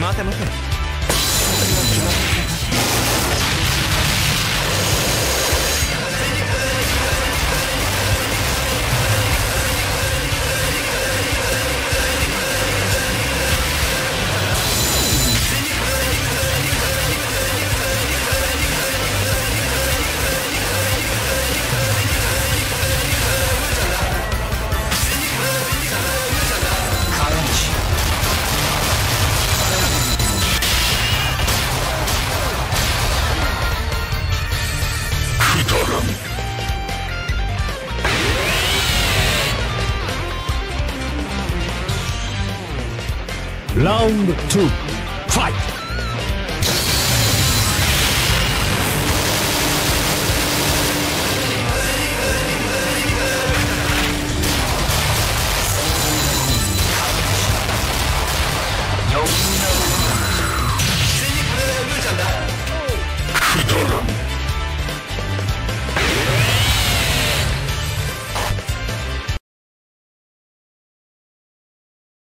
待てません Round two. Fight!